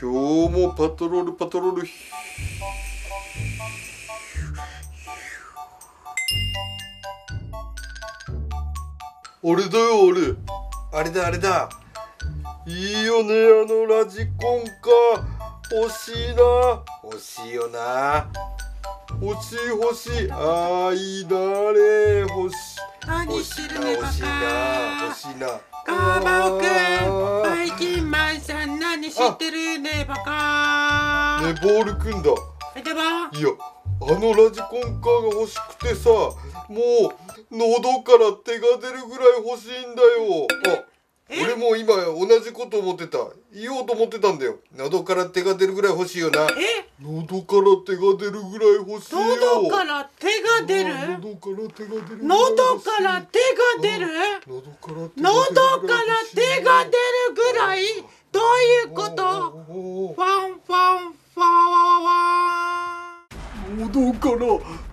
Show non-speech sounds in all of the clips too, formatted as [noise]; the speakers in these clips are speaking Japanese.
今日もパトロールパトロール。あれだよあれあれだあれだ。いいよねあのラジコンか欲しいな。欲しいよな。欲しい欲しい。あーいいなあれ。欲しい。何欲してるねバ欲しいな。カ。欲しいな。カバオくんあバイキンマンさん何してるねバカ。ーねボールくんだ。えでばいやあのラジコンカーが欲しくてさもう喉から手が出るぐらい欲しいんだよ。俺も今同じこと思ってた。言おうと思ってたんだよ。喉から手が出るぐらい欲しいよな。え？喉から手が出るぐらい欲しいよ。喉から手が出る？あ喉から手が出る？喉から手が出る喉から手が出るぐらいどういうこと？ンファンファワワ喉から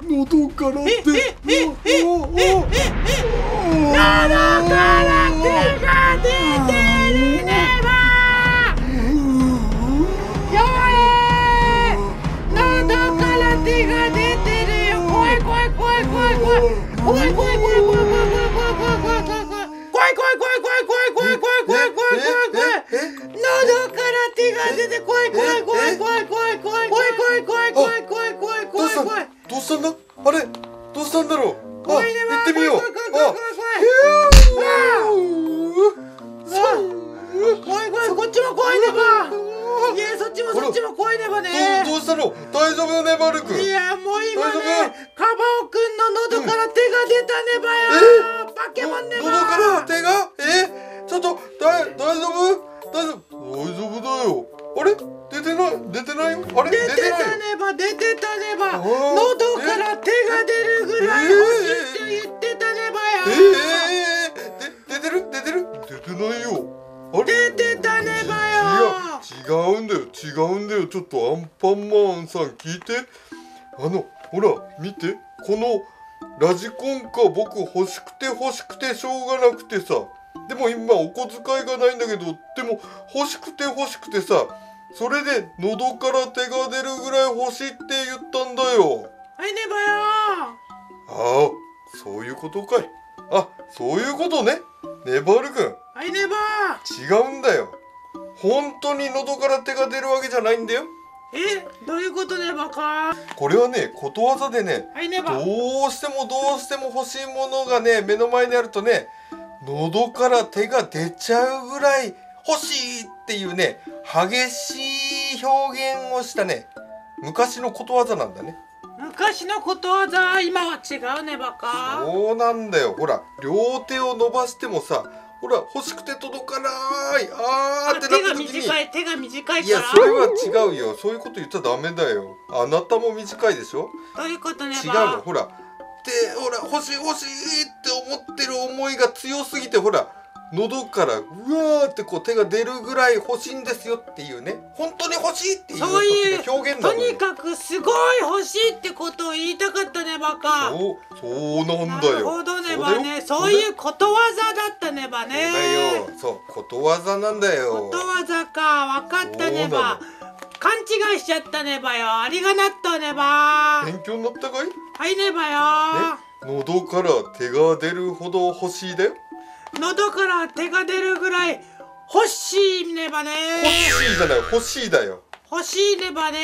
喉から手えええええおーおー喉から手が出て出て怖い怖い怖い怖い怖い怖い怖い怖い怖い怖い怖い怖いどうした怖い怖いどうしたんだあれどうしたんだろうあ怖いね行ってみよう怖い怖い怖い怖い怖い怖い怖いこっちも怖いねばいやそっちもそっちも怖いねばねどうしたの大丈夫だねバルクいやもうあれ？出てたねば出てたねば喉から手が出るぐらい欲しいって言ってたねばえよえー、で出てる？出てる？出てないよ。出てたねばよ。違う違うんだよ。違うんだよ。ちょっとアンパンマンさん聞いて。あのほら見て。このラジコンカー僕欲しくて欲しくてしょうがなくてさ。でも今お小遣いがないんだけどでも欲しくて欲しくてさそれで喉から手が出るぐらい欲しいって言ったんだよ。はいねばよ。ああそういうことかい。あそういうことね。ねばるくん。はいねば違うんだよ。本当に喉から手が出るわけじゃないんだよ。えどういうことねばか。これはねことわざでねはいねばどうしてもどうしても欲しいものがね目の前にあるとね喉から手が出ちゃうぐらい欲しいっていうね激しい表現をしたね昔のことわざなんだね。昔のことわざ今は違うねばかそうなんだよ。ほら両手を伸ばしてもさほら欲しくて届かない。あーってな手がった時に短い手が短いいから。やそれは違うよ。そういうこと言っちゃダメだよ。あなたも短いでしょ？どういうことね違うばのほらでほら欲しい欲しいって思ってる思いが強すぎてほら喉からうわーってこう手が出るぐらい欲しいんですよっていうね。本当に欲しいっていうそういう表現なとにかくすごい欲しいってことを言いたかったねばか。そうそうなんなだよ。るほどねばねそういうことわざだったねばね。そうことわざなんだよ。ことわざか。わかったねば勘違いしちゃったねばよ。ありがなったねば勉強になったかい？はいねばよ。喉から手が出るほど欲しいだよ喉から手が出るぐらい欲しいねばね。欲しいじゃない。欲しいだよ。欲しいねばね。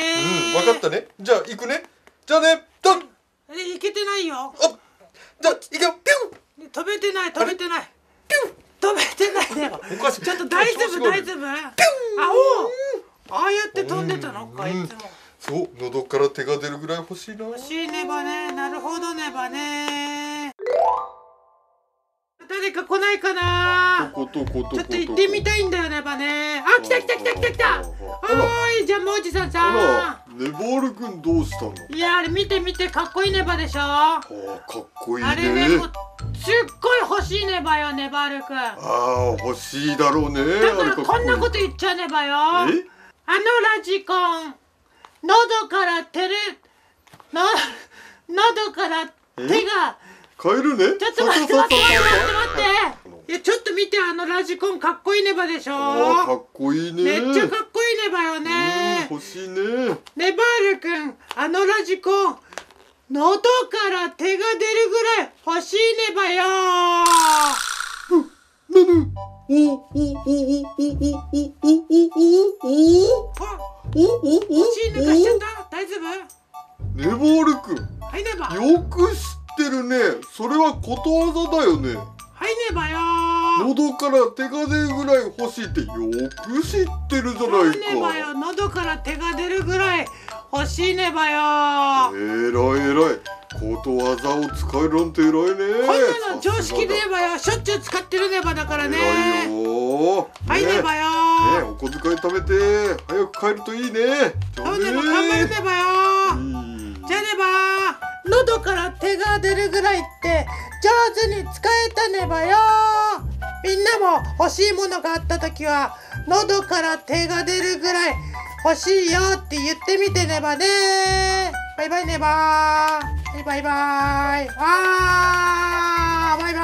うん分かったね。じゃあ行くね。じゃあねドン。えいけてないよ。あじゃあ行くよ。ピュン。飛べてない飛べてない。飛べてないねばおかしい。ちょっと大丈夫大丈夫。あおう。ああやって飛んでたのかいうん。つも。そう喉から手が出るぐらい欲しいな。欲しいねばね。なるほどねばねか来なちょっと行ってみたいんだよねばね。あ来た来た来た来た来た。おーいジャムおじさんあさらネボール君どうしたの？んいやあれ見て見てかっこいいねばでしょ。あーかっこいいね。あれねもうすっごい欲しいねばよねばるくん。だあー欲しいだろうねからこんなこと言っちゃうねばよ。あのえラジコン喉から手るの [laughs] 喉から手が。変えるね。ちょっと待って待って待って待って待っていやちょっと見てあのラジコンかっこいいネバでしょ？かっこいいね。めっちゃかっこいいネバようんね。欲しいね。ネバールくんあのラジコン喉から手が出るぐらい欲しいネバよ。おおおおおおおおおおあおおお欲しいネバしちゃった大丈夫ネバールくん。はいネバよく知ってるねそれはことわざだよねはいネバよ喉から手が出るぐらい欲しいってよく知ってるじゃないネバよか。喉から手が出るぐらい欲しいネバよ。えらいえらい。ことわざを使えるなんて偉いね。こんなの常識でネバよ。しょっちゅう使ってるネバだからね。偉いよはいねネバよ。ねお小遣い貯めて早く帰るといいね。そうネバ頑張るネバよ。うん。じゃあねば喉から手が出るぐらいって上手に使えたねばよみんなも欲しいものがあった時は喉から手が出るぐらい欲しいよって言ってみてねばね。バイバイねば。バイバイバイ。わー。バイバ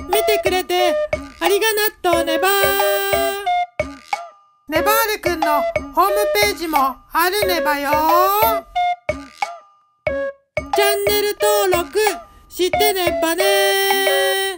イ。見てくれてありがなっとうねば。ーネバールくんのホームページもあるねばよ。チャンネル登録してねばねー。